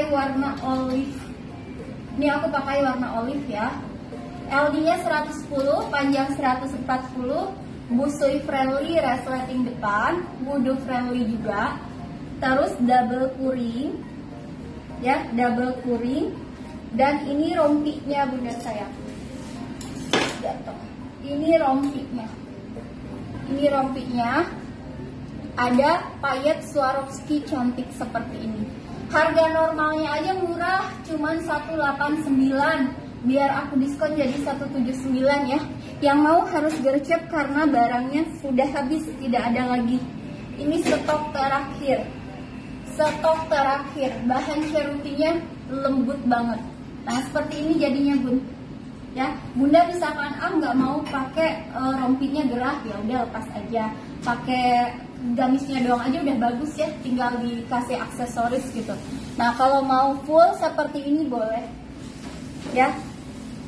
pakai warna olive. Ini aku pakai warna olive ya. LD nya 110 panjang 140 busui friendly resleting depan wudhu friendly juga. Terus double kuring ya double kuring. Dan ini rompinya bunda sayang jatuh. Ini rompinya ini rompinya ada payet Swarovski cantik seperti ini harga normalnya aja murah cuman 189 biar aku diskon jadi 179 ya. Yang mau harus gercep karena barangnya sudah habis tidak ada lagi. Ini stok terakhir. Stok terakhir. Bahan cerutinya lembut banget. Nah seperti ini jadinya bun. Ya bunda misalkan ah nggak mau pakai uh, rompinya gerah ya udah lepas aja. Pakai gamisnya doang aja udah bagus ya tinggal dikasih aksesoris gitu. Nah kalau mau full seperti ini boleh. Ya.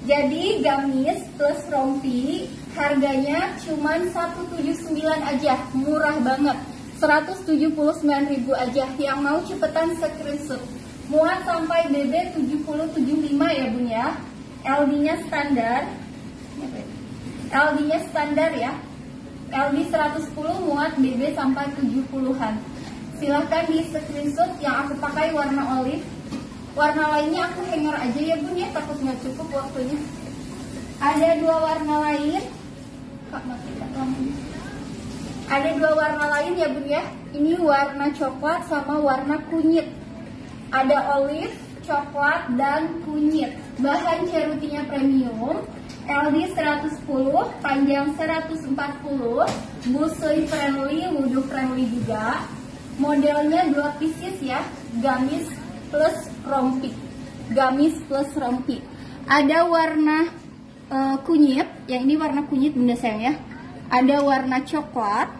Jadi gamis plus rompi harganya cuma 179 aja murah banget. 179.000 aja yang mau cepetan screenshot. Muat sampai BB 7075 ya bun ya. LD-nya standar. LD-nya standar ya. LD 110 muat BB sampai 70-an. Silahkan di screenshot yang aku pakai warna olive. Warna lainnya aku hanger aja ya bun ya, takut nggak cukup waktunya. Ada dua warna lain. Ada dua warna lain ya bun ya. Ini warna coklat sama warna kunyit. Ada olive, coklat, dan kunyit. Bahan cerutinya premium, LD 110, panjang 140, busui friendly, wudhu friendly juga. Modelnya dua pieces ya, gamis plus rompi. Gamis plus rompi. Ada warna uh, kunyit, yang ini warna kunyit bunda sayang ya. Ada warna coklat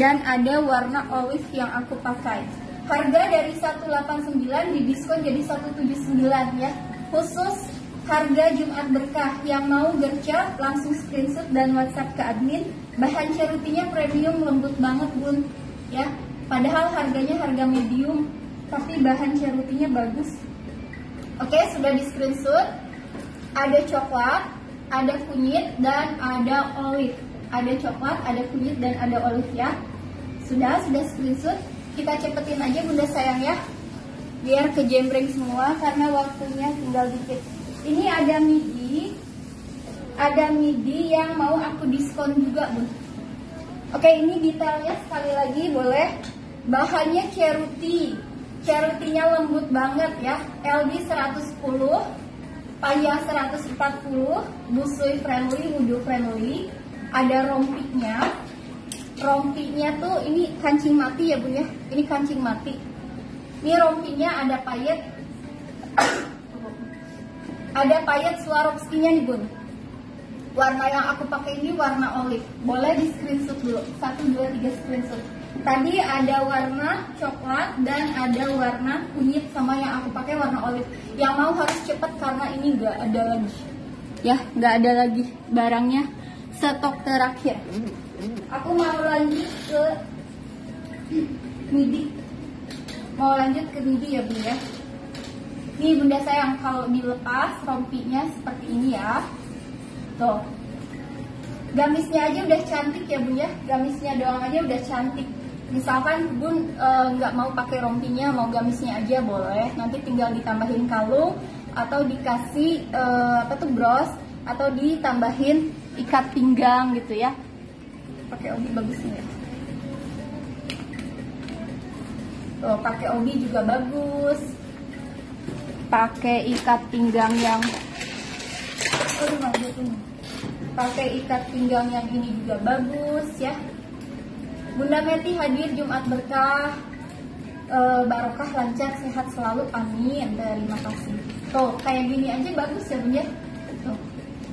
dan ada warna olive yang aku pakai. Harga dari 189 didiskon jadi 179 ya khusus harga Jumat berkah yang mau gercep langsung screenshot dan WhatsApp ke admin. Bahan cerutinya premium lembut banget bun. Ya padahal harganya harga medium tapi bahan cerutinya bagus. Oke sudah di screenshot. Ada coklat ada kunyit dan ada olive. Ada coklat ada kunyit dan ada olive ya. Sudah sudah screenshot. Kita cepetin aja bunda sayang ya. Biar kejembreng semua karena waktunya tinggal dikit ini ada midi. Ada midi yang mau aku diskon juga bun oke ini detailnya sekali lagi boleh? Bahannya ceruti cerutinya lembut banget ya. LD 110 panjang 140 busui friendly wudhu friendly. Ada rompiknya. Rompinya tuh ini kancing mati ya bun ya? Ini kancing mati. Ini rompinya ada payet. Ada payet Swarovski-nya nih bun. Warna yang aku pakai ini warna olive. Boleh di screenshot dulu. Satu, dua, tiga screenshot. Tadi ada warna coklat dan ada warna kunyit sama yang aku pakai warna olive. Yang mau harus cepet karena ini nggak ada lagi. Ya, nggak ada lagi barangnya. Stok terakhir. Aku mau lanjut ke midi mau lanjut ke midi ya bunda ya ini bunda sayang kalau dilepas rompinya seperti ini ya. Tuh. Gamisnya aja udah cantik ya bunda ya. Gamisnya doang aja udah cantik. Misalkan bun e, nggak e, mau pakai rompinya mau gamisnya aja boleh. Nanti tinggal ditambahin kalung atau dikasih e, apa tuh bros? Atau ditambahin ikat pinggang gitu ya. Pakai obi bagus nih. Ya Tuh, pakai obi juga bagus. Pakai ikat pinggang yang Pakai ikat pinggang yang ini juga bagus ya. Bunda Meti hadir Jumat berkah. E, barokah lancar sehat selalu. Amin. Terima kasih. Tuh kayak gini aja bagus ya bunda. Tuh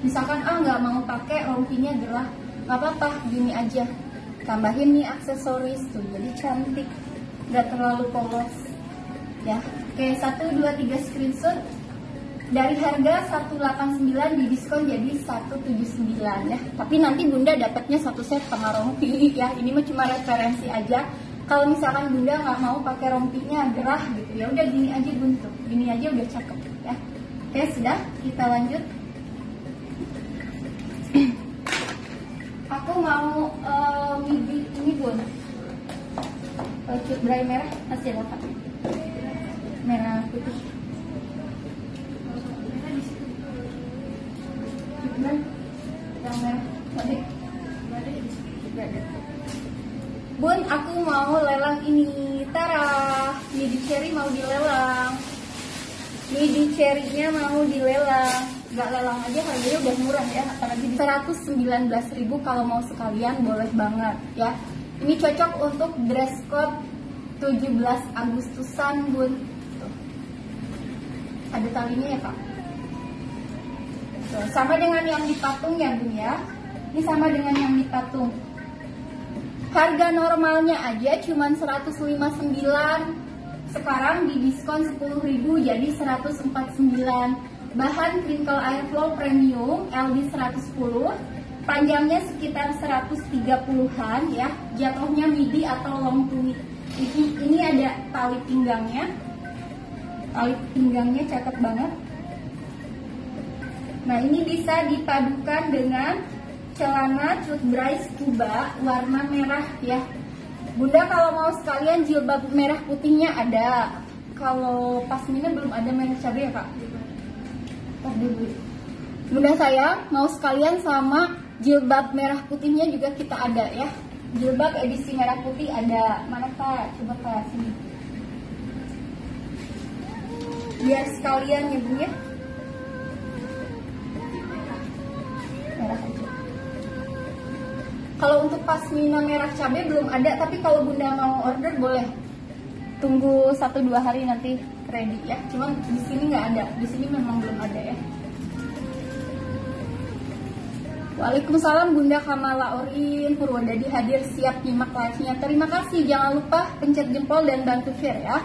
misalkan ah nggak mau pakai rompinya gerah nggak apa-apa. Gini aja. Tambahin nih aksesoris. Tuh jadi cantik. Nggak terlalu polos. Ya oke satu dua tiga screenshot. Dari harga 189 di diskon jadi 179 ya tapi nanti bunda dapatnya satu set sama rompi. Ya ini mah cuma referensi aja. Kalau misalkan bunda nggak mau pakai rompinya gerah gitu. Ya udah gini aja bun. Tuh gini aja udah cakep. Ya. Oke sudah. Kita lanjut. Aku mau uh, midi ini bun. Cut dry merah masih ada merah putih Bun, aku mau lelang ini. Tara, midi cherry mau dilelang. Midi cherry-nya mau dilelang. Gak lelang aja harganya udah murah ya. Apalagi 119.000 kalau mau sekalian boleh banget ya. Ini cocok untuk dress code 17 Agustusan, Bun. Ada talinya ya, Pak? Tuh, sama dengan yang di patung ya, Bun ya. Ini sama dengan yang di patung. Harga normalnya aja cuma 159 sekarang di diskon 10.000 jadi 149 bahan crinkle airflow premium LD 110 panjangnya sekitar 130-an ya jatuhnya midi atau long tweed ini, ini ada tali pinggangnya tali pinggangnya cakep banget. Nah ini bisa dipadukan dengan celana bray scuba warna merah ya. Bunda kalau mau sekalian jilbab merah putihnya ada. Kalau pasminnya belum ada merah cabai ya kak Bunda saya mau sekalian sama jilbab merah putihnya juga kita ada ya. Jilbab edisi merah putih ada. Mana kak coba kak sini biar sekalian ya bunda ya merah aja kalau untuk pasmina merah cabai belum ada, tapi kalau bunda mau order boleh tunggu satu dua hari nanti ready ya. Cuman di sini nggak ada, di sini memang belum ada ya. Waalaikumsalam Bunda Kamala Orin Purwodadi hadir siap nyimak live-nya. Terima kasih. Jangan lupa pencet jempol dan bantu share ya.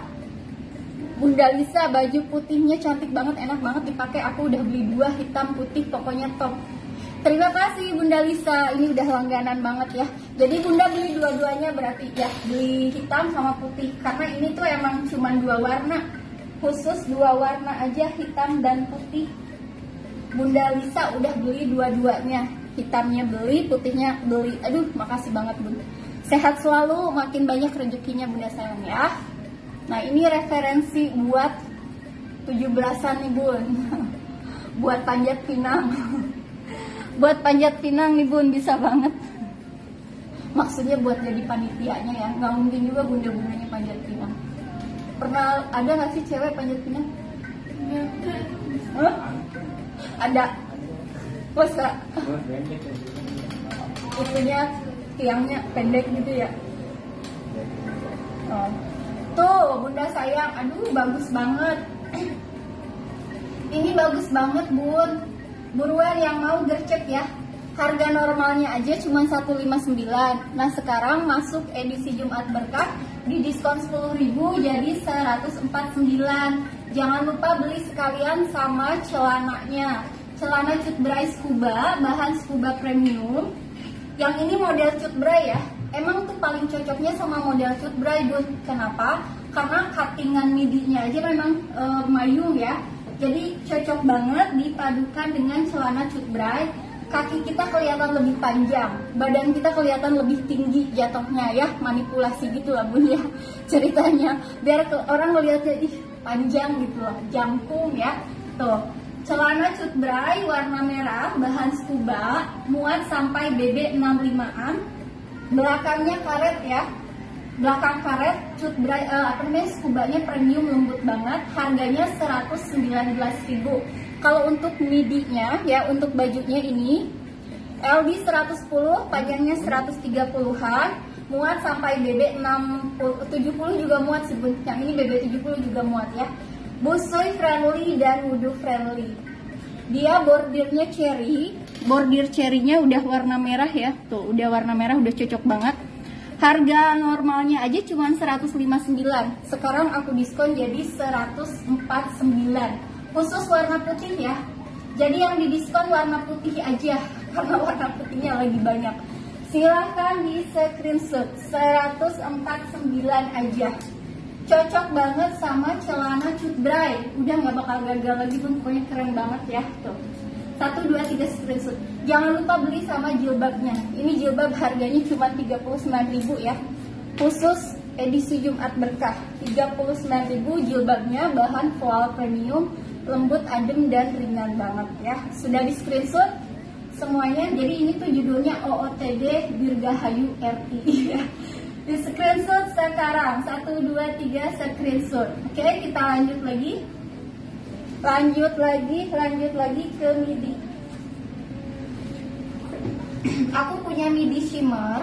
Bunda Lisa baju putihnya cantik banget, enak banget dipakai. Aku udah beli dua hitam putih, pokoknya top. Terima kasih Bunda Lisa, ini udah langganan banget ya. Jadi Bunda beli dua-duanya berarti ya, beli hitam sama putih. Karena ini tuh emang cuma dua warna, khusus dua warna aja, hitam dan putih. Bunda Lisa udah beli dua-duanya, hitamnya beli, putihnya beli. Aduh, makasih banget Bunda. Sehat selalu, makin banyak rezekinya Bunda sayang ya. Nah ini referensi buat 17-an nih Bun. buat panjat pinang. Buat panjat pinang nih bun bisa banget. Maksudnya buat jadi panitianya ya. Nggak mungkin juga bunda bundanya panjat pinang. Pernah ada nggak sih cewek panjat pinang? Huh? ada. Masa? Itunya tiangnya pendek gitu ya? Oh. Tuh bunda sayang. Aduh bagus banget. Ini bagus banget bun. Buruan yang mau gercep ya. Harga normalnya aja cuma 159 nah sekarang masuk edisi Jumat Berkah di diskon 10.000 jadi 149 jangan lupa beli sekalian sama celananya. Celana cut bray scuba bahan scuba premium. Yang ini model cut bray ya paling cocoknya sama model cut bray bun kenapa karena cuttingan midinya aja memang e, mayung ya jadi cocok banget dipadukan dengan celana cut bray. Kaki kita kelihatan lebih panjang, badan kita kelihatan lebih tinggi jatuhnya ya, manipulasi gitu lah bun ya ceritanya. Biar ke, orang melihatnya ih panjang gitu loh, jangkung ya. Tuh, celana cut bray warna merah, bahan scuba, muat sampai BB 65an. Belakangnya karet ya, belakang karet cut dry uh, apa namanya skubanya premium lembut banget. Harganya 119.000 kalau untuk midinya ya untuk bajunya ini LD 110 panjangnya 130-an muat sampai BB 60 70 juga muat yang ini BB 70 juga muat ya. Busoy friendly dan wudhu friendly. Dia bordirnya cherry bordir cherrynya udah warna merah ya tuh udah warna merah udah cocok banget Harga normalnya aja cuma 159. Sekarang aku diskon jadi 149. Khusus warna putih ya. Jadi yang di diskon warna putih aja karena warna putihnya lagi banyak. silahkan di screenshot 149 aja cocok banget sama celana cut bray udah nggak bakal gagal lagi tuh pokoknya keren banget ya tuh satu dua tiga screenshot. Jangan lupa beli sama jilbabnya. Ini jilbab harganya cuma 39.000 ya. Khusus edisi Jumat berkah. 39.000 jilbabnya bahan voal premium lembut adem dan ringan banget ya. Sudah di screenshot semuanya. Jadi ini tuh judulnya OOTD Dirgahayu RI ya. Di screenshot sekarang. Satu dua tiga screenshot. Oke kita lanjut lagi lanjut lagi lanjut lagi ke midi. Aku punya midi shimmer